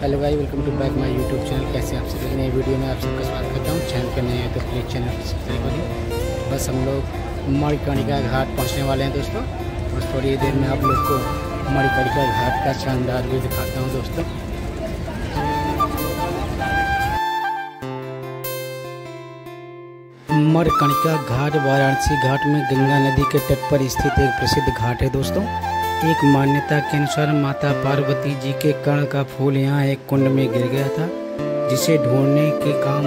Hello भाई welcome to back my YouTube channel कैसे आप सभी? नए वीडियो में आप सबका स्वागत करता हूँ। चैनल पर नए हैं तो प्लीज़ चैनल को सब्सक्राइब करें बस हम लोग मणिकर्णिका घाट पहुँचने वाले हैं दोस्तों। बस थोड़ी देर में आप लोग को मणिकर्णिका घाट का शानदार व्यू दिखाता हूँ दोस्तों। मणिकर्णिका घाट, वाराणसी घाट में गंगा नदी के तट पर स्थित एक प्रसिद्ध घाट है दोस्तों। एक मान्यता के अनुसार माता पार्वती जी के कर्ण का फूल यहाँ एक कुंड में गिर गया था, जिसे ढूँढने के काम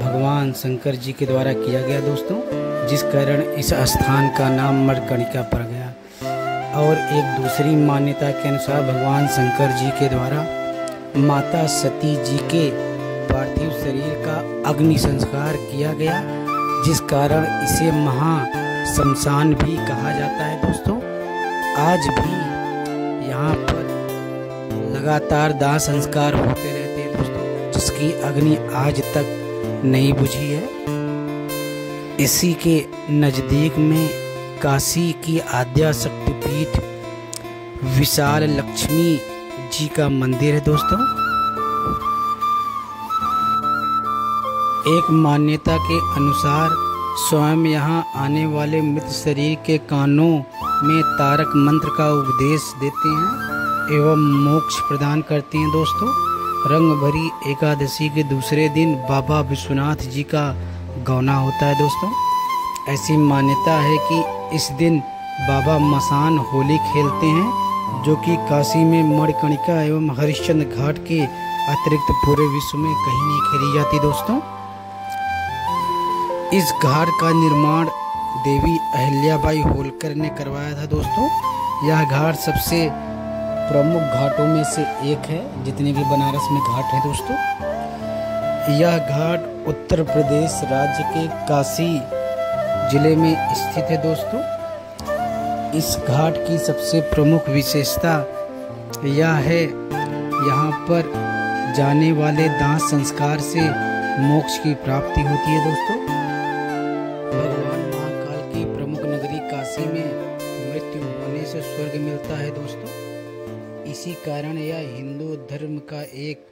भगवान शंकर जी के द्वारा किया गया दोस्तों, जिस कारण इस स्थान का नाम मणिकर्णिका पड़ गया। और एक दूसरी मान्यता के अनुसार भगवान शंकर जी के द्वारा माता सती जी के पार्थिव शरीर का अग्नि संस्कार किया गया, जिस कारण इसे महा शमशान भी कहा जाता है दोस्तों। आज भी यहाँ पर लगातार दाह संस्कार होते रहते हैं दोस्तों, जिसकी अग्नि आज तक नहीं बुझी है। इसी के नज़दीक में काशी की आद्या शक्तिपीठ विशाल लक्ष्मी जी का मंदिर है दोस्तों। एक मान्यता के अनुसार, स्वयं यहाँ आने वाले मृत शरीर के कानों में तारक मंत्र का उपदेश देते हैं एवं मोक्ष प्रदान करते हैं दोस्तों। रंग भरी एकादशी के दूसरे दिन बाबा विश्वनाथ जी का गौना होता है दोस्तों। ऐसी मान्यता है कि इस दिन बाबा मसान होली खेलते हैं, जो कि काशी में मणिकर्णिका एवं हरिश्चंद्र घाट के अतिरिक्त पूरे विश्व में कहीं नहीं खेली जाती दोस्तों। इस घाट का निर्माण देवी अहिल्याबाई होलकर ने करवाया था दोस्तों। यह घाट सबसे प्रमुख घाटों में से एक है, जितने भी बनारस में घाट है दोस्तों। यह घाट उत्तर प्रदेश राज्य के काशी ज़िले में स्थित है दोस्तों। इस घाट की सबसे प्रमुख विशेषता यह है, यहाँ पर जाने वाले दाह संस्कार से मोक्ष की प्राप्ति होती है दोस्तों। मिलता है दोस्तों। इसी कारण यह हिंदू धर्म का एक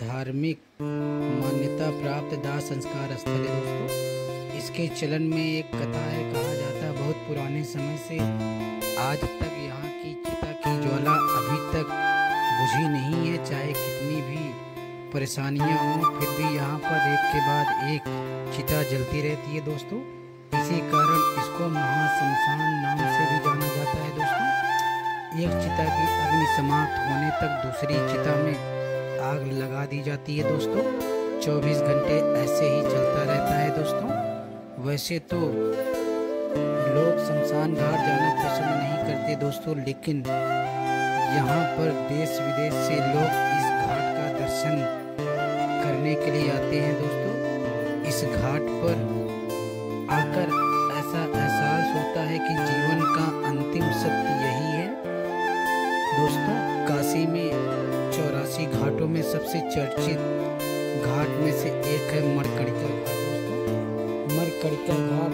धार्मिक मान्यता प्राप्त दाह संस्कार स्थल है दोस्तों। इसके चलन में एक कथा है, कहा जाता है, बहुत पुराने समय से आज तक यहाँ की चिता की ज्वाला अभी तक बुझी नहीं है, चाहे कितनी भी परेशानियाँ हों, फिर भी यहाँ पर एक के बाद एक चिता जलती रहती है दोस्तों। इसी कारण इसको महाशमशान नाम से भी जाना जाता है दोस्तों। एक चिता की अग्नि समाप्त होने तक दूसरी चिता में आग लगा दी जाती है, दोस्तों। 24 घंटे ऐसे ही चलता रहता है, दोस्तों। वैसे तो लोग शमशान घाट जाना पसंद नहीं करते, दोस्तों, लेकिन यहाँ पर देश विदेश से लोग इस घाट का दर्शन करने के लिए आते हैं, दोस्तों। इस घाट पर आकर ऐसा एहसास होता है कि जीवन का अंतिम सत्य यही दोस्तों, काशी में चौरासी घाटों में सबसे चर्चित घाट में से एक है मरकड़िका घाट। मरकड़िका घाट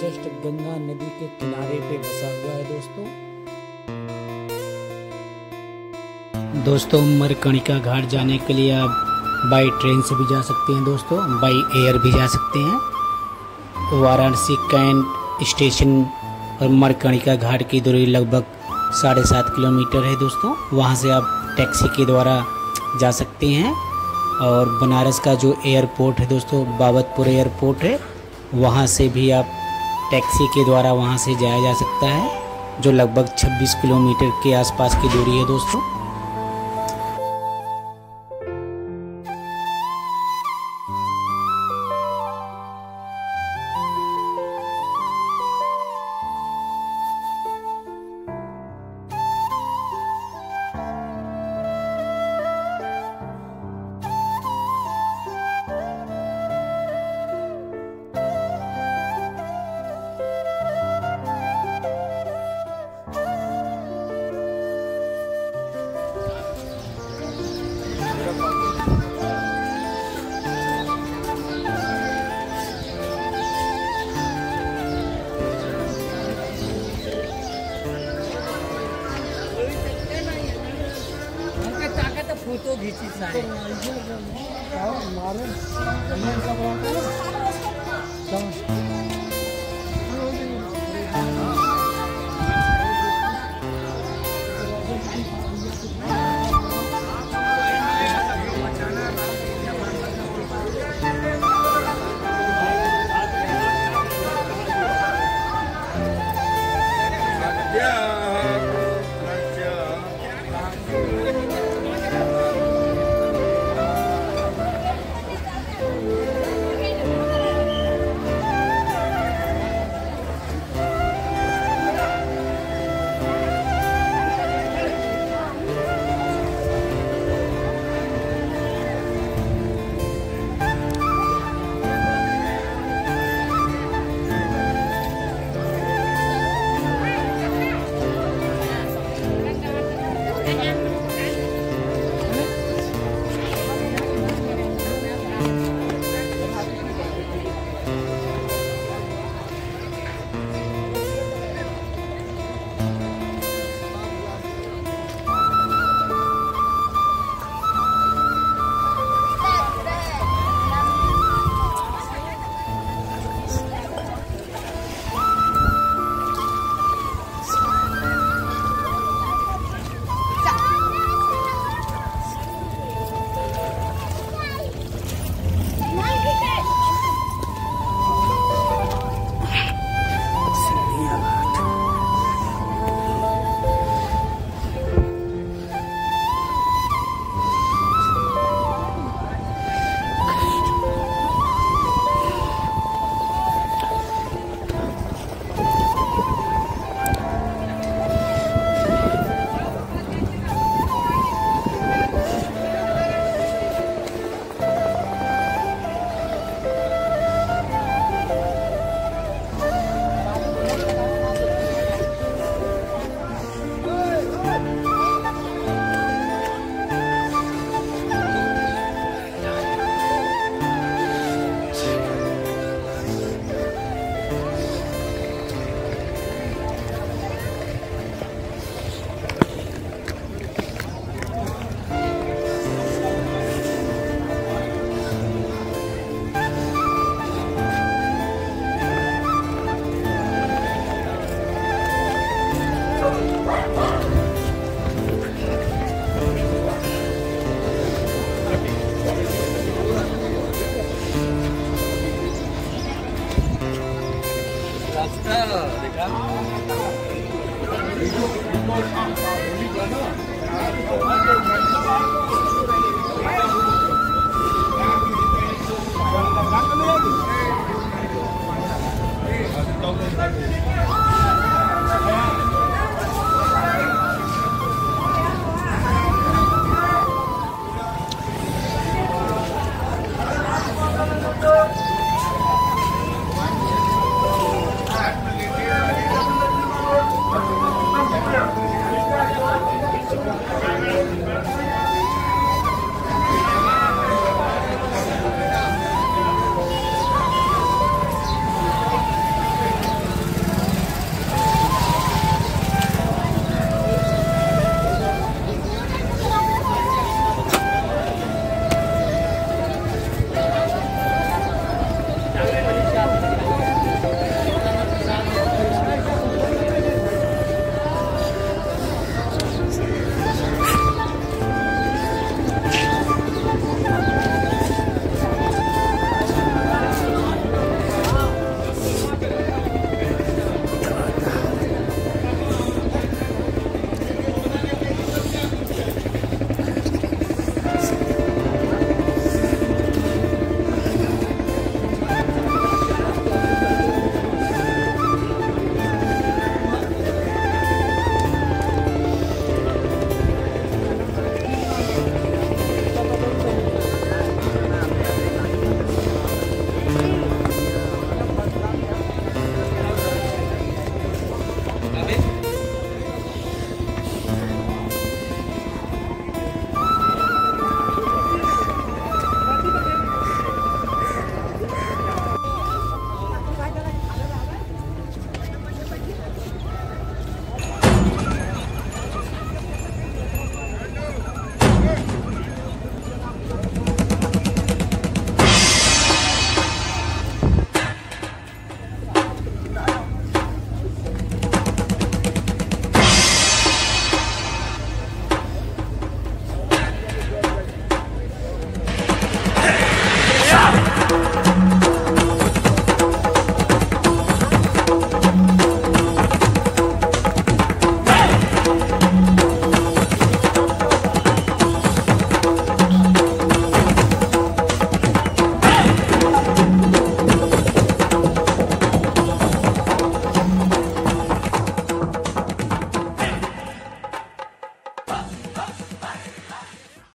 जस्ट गंगा नदी के किनारे पे बसा हुआ है दोस्तों। दोस्तों मरकणिका घाट जाने के लिए आप बाई ट्रेन से भी जा सकते हैं दोस्तों बाई एयर भी जा सकते हैं। वाराणसी कैंट स्टेशन और मरकणिका घाट की दूरी लगभग साढ़े सात किलोमीटर है दोस्तों। वहाँ से आप टैक्सी के द्वारा जा सकते हैं। और बनारस का जो एयरपोर्ट है दोस्तों, बाबतपुर एयरपोर्ट है, वहाँ से भी आप टैक्सी के द्वारा वहाँ से जाया जा सकता है, जो लगभग 26 किलोमीटर के आसपास की दूरी है दोस्तों। 了，行，我们，行。小哥哥你在中